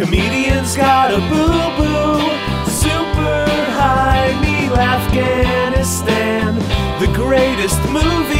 Comedians got a boo-boo, super high, me Afghanistan, the greatest movie.